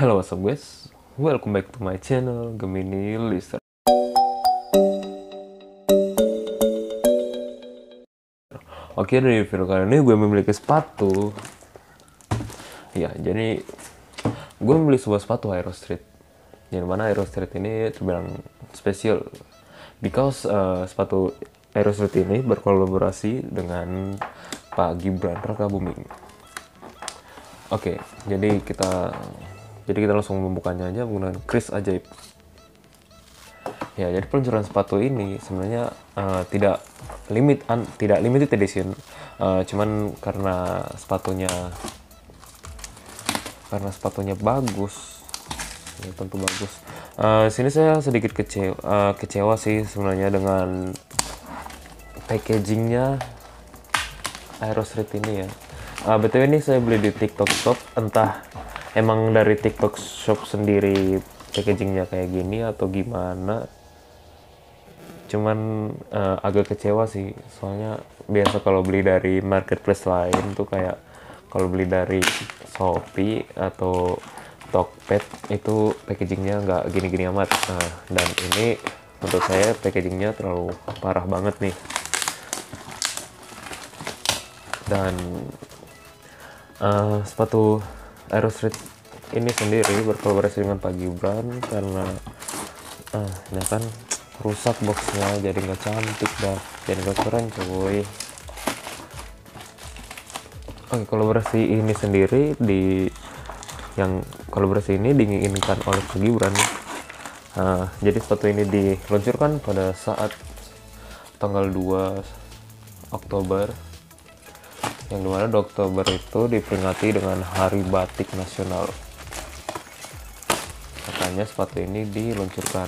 Hello what's up guys, welcome back to my channel Gemini Lister. Oke dari video kali ini gue memiliki sepatu. Ya jadi gue membeli sebuah sepatu Aero Street. Yang mana Aero Street ini terbilang spesial because uh, sepatu Aero Street ini berkolaborasi dengan Pak Gibran Raka Buming. Oke, jadi kita jadi kita langsung membukanya aja menggunakan kris ajaib. Ya, jadi peluncuran sepatu ini sebenarnya uh, tidak limit an, tidak limited edition, uh, cuman karena sepatunya karena sepatunya bagus, ya tentu bagus. Uh, sini saya sedikit kecewa, uh, kecewa sih sebenarnya dengan packagingnya Aero Street ini ya. Uh, btw ini saya beli di TikTok Shop, entah emang dari TikTok Shop sendiri packagingnya kayak gini atau gimana. Cuman uh, agak kecewa sih, soalnya biasa kalau beli dari marketplace lain tuh kayak kalau beli dari Shopee atau Tokped itu packagingnya nggak gini-gini amat. Nah, dan ini menurut saya packagingnya terlalu parah banget nih. Dan uh, sepatu Aero Street ini sendiri berkolaborasi dengan Pak Gibran karena uh, ya kan rusak boxnya jadi nggak cantik dah jadi nggak keren cuy. Oke kolaborasi ini sendiri di yang kolaborasi ini diinginkan oleh Pak Gibran. Uh, jadi sepatu ini diluncurkan pada saat tanggal 2 Oktober yang di mana 2 Oktober itu diperingati dengan Hari Batik Nasional. Makanya sepatu ini diluncurkan.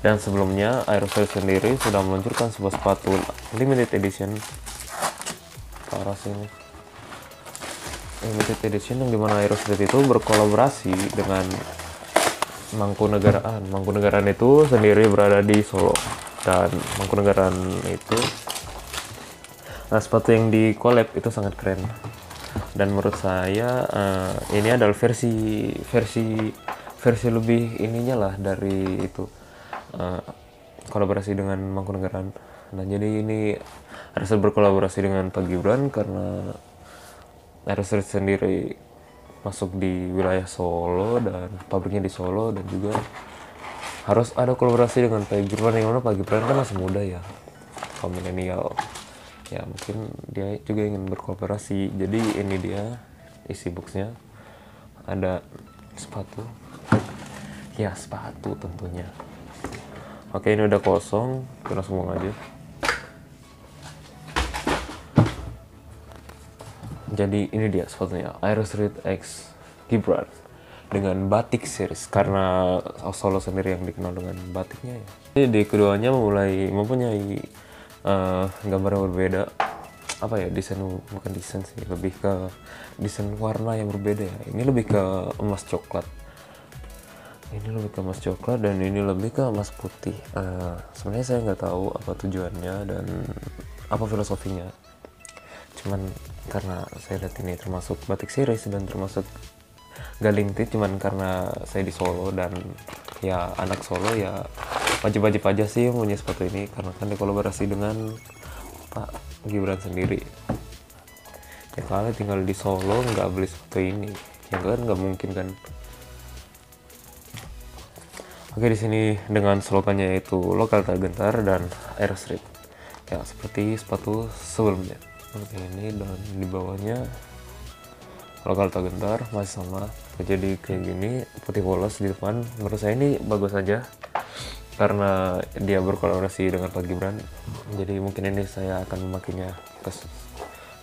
Dan sebelumnya Aerosol sendiri sudah meluncurkan sebuah sepatu limited edition. Parah sini. Limited edition yang di mana Aerosol itu berkolaborasi dengan Mangkunegaraan. Mangkunegaraan itu sendiri berada di Solo dan Mangkunegaraan itu Nah, sepatu yang di collab itu sangat keren. Dan menurut saya uh, ini adalah versi versi versi lebih ininya lah dari itu uh, kolaborasi dengan Mangkunegaran. Nah, jadi ini harus berkolaborasi dengan Pak Gibran karena harus sendiri masuk di wilayah Solo dan pabriknya di Solo dan juga harus ada kolaborasi dengan Pak Gibran yang mana Pak Gibran kan masih muda ya kaum milenial ya mungkin dia juga ingin berkooperasi. Jadi ini dia isi boxnya. Ada sepatu. Ya sepatu tentunya. Oke ini udah kosong. Kita langsung aja. Jadi ini dia sepatunya. Aero Street X Gibran dengan batik series. Karena Solo sendiri yang dikenal dengan batiknya ya. Jadi di keduanya mulai mempunyai uh, gambar yang berbeda. Apa ya desain bukan desain sih lebih ke desain warna yang berbeda ya. Ini lebih ke emas coklat. Ini lebih ke emas coklat dan ini lebih ke emas putih. Uh, sebenarnya saya nggak tahu apa tujuannya dan apa filosofinya. Cuman karena saya lihat ini termasuk batik series dan termasuk galing cuman karena saya di Solo dan ya anak Solo ya wajib-wajib aja sih punya sepatu ini karena kan dikolaborasi dengan Pak Gibran sendiri. Ya kalian tinggal di Solo nggak beli sepatu ini. Ya kan nggak mungkin kan. Oke di sini dengan slogannya itu lokal tak gentar dan air street ya seperti sepatu sebelumnya. Seperti ini dan di bawahnya lokal tak gentar masih sama. Jadi kayak gini putih polos di depan. Menurut saya ini bagus aja karena dia berkolaborasi dengan Pak Gibran jadi mungkin ini saya akan memakainya ke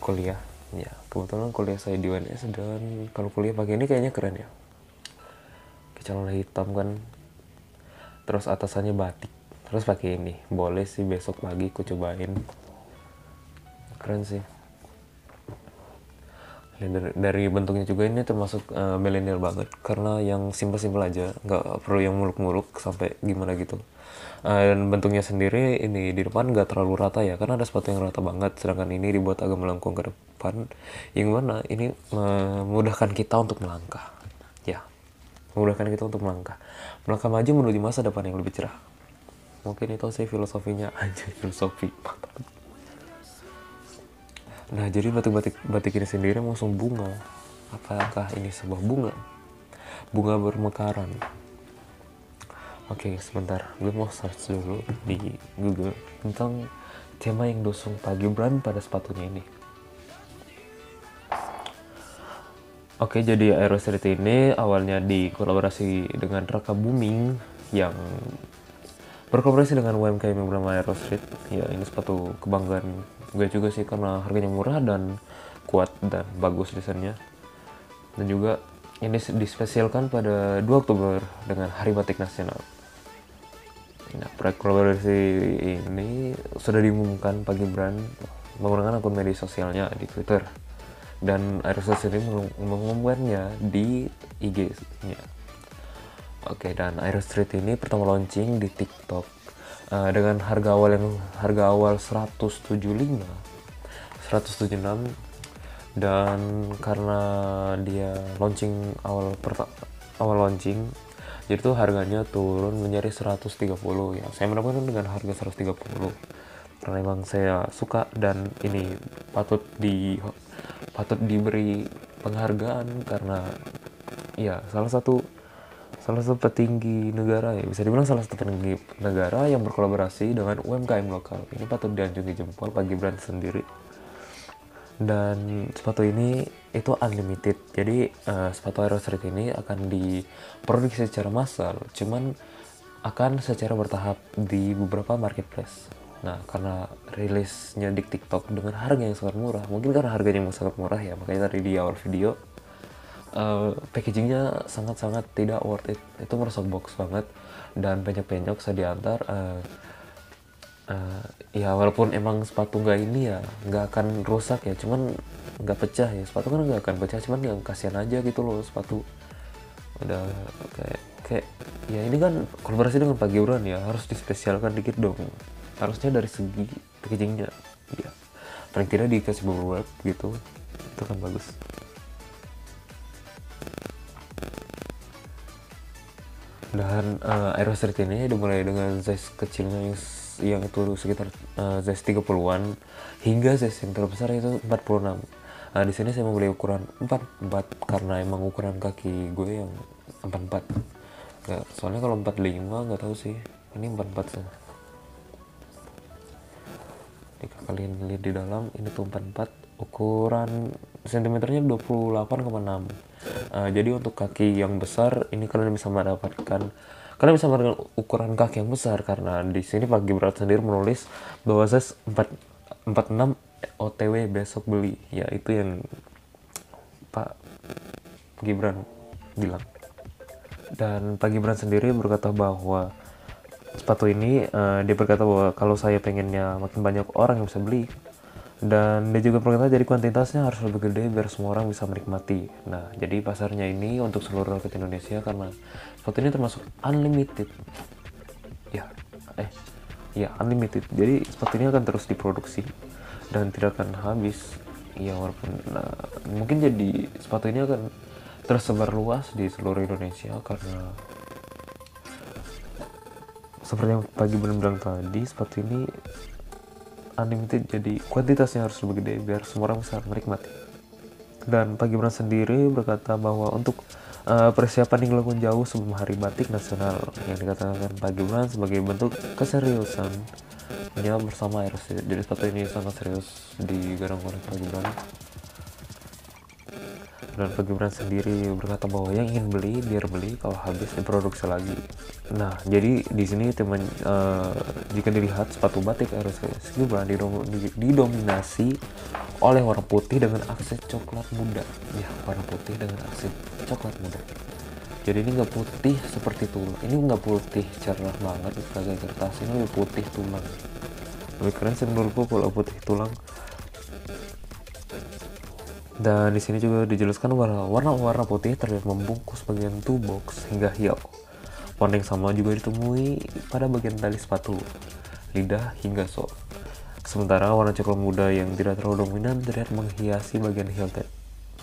kuliah. Ya kebetulan kuliah saya di UNS dan kalau kuliah pakai ini kayaknya keren ya. Celana hitam kan. Terus atasannya batik. Terus pakai ini. Boleh sih besok pagi ku cobain. Keren sih dari, bentuknya juga ini termasuk uh, milenial banget. Karena yang simpel-simpel aja nggak perlu yang muluk-muluk sampai gimana gitu. Uh, dan bentuknya sendiri ini di depan nggak terlalu rata ya karena ada sepatu yang rata banget. Sedangkan ini dibuat agak melengkung ke depan. Yang mana ini memudahkan kita untuk melangkah. Memudahkan kita untuk melangkah. Melangkah maju menuju masa depan yang lebih cerah. Mungkin itu sih filosofinya. Aja filosofi nah jadi batik-batik batik ini sendiri langsung bunga. Apakah ini sebuah bunga? Bunga bermekaran. Oke sebentar. Gue mau search dulu di Google tentang tema yang dosung Pak Gibran pada sepatunya ini. Oke, jadi Aerostreet ini awalnya dikolaborasi dengan Raka Booming yang berkolaborasi dengan UMKM yang bernama Aerostreet. Ya, ini sepatu kebanggaan gue juga sih karena harganya murah dan kuat dan bagus desainnya. Dan juga ini dispesialkan pada 2 Oktober dengan Hari Batik Nasional. Nah, proyek kolaborasi ini sudah diumumkan Pak Gibran menggunakan akun media sosialnya di Twitter dan Aerosol sendiri mengumumkannya di IG-nya. Oke, dan Aero Street ini pertama launching di TikTok uh, dengan harga awal yang harga awal 175 176 dan karena dia launching awal awal launching jadi tuh harganya turun menjadi 130 ya saya mendapatkan dengan harga 130 karena memang saya suka dan ini patut di patut diberi penghargaan karena ya salah satu salah satu petinggi negara ya. Bisa dibilang salah satu petinggi negara yang berkolaborasi dengan UMKM lokal. Ini patut dianjungi jempol Pak Gibran sendiri. Dan sepatu ini itu unlimited. Jadi uh, sepatu Aero Street ini akan diproduksi secara massal cuman akan secara bertahap di beberapa marketplace. Nah, karena rilisnya di TikTok dengan harga yang sangat murah, mungkin karena harganya yang sangat murah ya, makanya tadi di awal video uh, packagingnya sangat-sangat tidak worth it. Itu merasa box banget dan banyak-banyak saya diantar. Uh, uh, ya walaupun emang sepatu nggak ini ya nggak akan rusak ya, cuman nggak pecah ya. Sepatu kan nggak akan pecah, cuman yang kasihan aja gitu loh sepatu. Udah kayak kayak ya ini kan kolaborasi dengan Pak Gibran ya harus dispesialkan dikit dong harusnya dari segi packagingnya ya paling tidak dikasih bubble wrap gitu itu kan bagus dan uh, Aerostreet ini dimulai dengan size kecilnya yang yang itu sekitar uh, size 30-an hingga size yang terbesar itu 46. Nah, di sini saya membeli ukuran 44 karena emang ukuran kaki gue yang 44. Nggak, soalnya kalau 45 nggak tahu sih. Ini 44 sih jika kalian lihat di dalam ini tuh 44 ukuran sentimeternya 28,6 uh, jadi untuk kaki yang besar ini kalian bisa mendapatkan kalian bisa mendapatkan ukuran kaki yang besar karena di sini Pak Gibran sendiri menulis bahwa saya 4, 46 OTW besok beli. Ya itu yang Pak Gibran bilang. Dan Pak Gibran sendiri berkata bahwa sepatu ini uh, dia berkata bahwa kalau saya pengennya makin banyak orang yang bisa beli dan dia juga berkata jadi kuantitasnya harus lebih gede biar semua orang bisa menikmati. Nah jadi pasarnya ini untuk seluruh rakyat Indonesia karena sepatu ini termasuk unlimited. Ya eh ya unlimited. Jadi sepatu ini akan terus diproduksi dan tidak akan habis. Ya walaupun nah, mungkin jadi sepatu ini akan tersebar luas di seluruh Indonesia karena seperti yang pagi belum bilang tadi sepatu ini unlimited jadi kuantitasnya harus lebih gede biar semua orang bisa menikmati. Dan pagi Gibran sendiri berkata bahwa untuk uh, persiapan yang dilakukan jauh sebelum hari batik nasional yang dikatakan Pak Gibran sebagai bentuk keseriusan nya bersama RC jadi sepatu ini sangat serius di garang oleh Pak Gibran dan Pak sendiri berkata bahwa yang ingin beli biar beli kalau habis diproduksi lagi. Nah jadi di sini teman uh, jika dilihat sepatu batik harus Gibran didominasi oleh warna putih dengan aksen coklat muda. Ya warna putih dengan aksen coklat muda. Jadi ini nggak putih seperti tulang. Ini nggak putih cerah banget sebagai kertas. Ini lebih putih tulang. Lebih keren sih menurutku kalau putih tulang dan di sini juga dijelaskan bahwa warna-warna putih terlihat membungkus bagian two box hingga heel. Warna yang sama juga ditemui pada bagian tali sepatu, lidah hingga sol. Sementara warna coklat muda yang tidak terlalu dominan terlihat menghiasi bagian heel tab.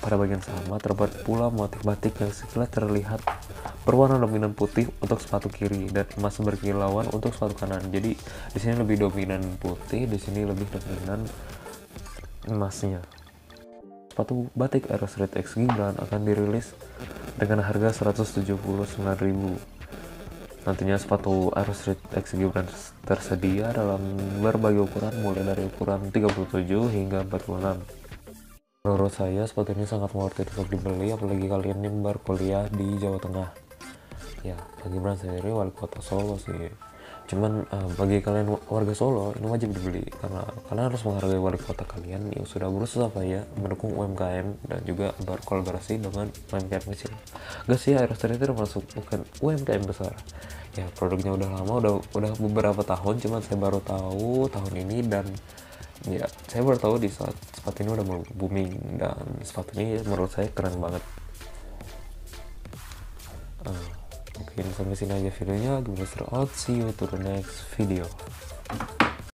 Pada bagian sama terdapat pula motif batik yang sekilas terlihat berwarna dominan putih untuk sepatu kiri dan emas berkilauan untuk sepatu kanan. Jadi di sini lebih dominan putih, di sini lebih dominan emasnya. Sepatu batik Aero Street X Gibran akan dirilis dengan harga 179.000. Nantinya sepatu Aero Street X Gibran tersedia dalam berbagai ukuran mulai dari ukuran 37 hingga 46. Menurut saya sepatu ini sangat worth it untuk dibeli apalagi kalian yang berkuliah di Jawa Tengah. Ya, bagi Gibran sendiri wali kota Solo sih. Cuman uh, bagi kalian warga Solo ini wajib dibeli karena kalian harus menghargai wali kota kalian yang sudah berusaha payah mendukung UMKM dan juga berkolaborasi dengan UMKM kecil. Gak sih Aerostar itu termasuk bukan UMKM besar. Ya produknya udah lama, udah udah beberapa tahun, cuman saya baru tahu tahun ini dan ya saya baru tahu di saat sepatu ini udah booming dan sepatu ini menurut saya keren banget mungkin sampai sini aja videonya. Gue out see you to the next video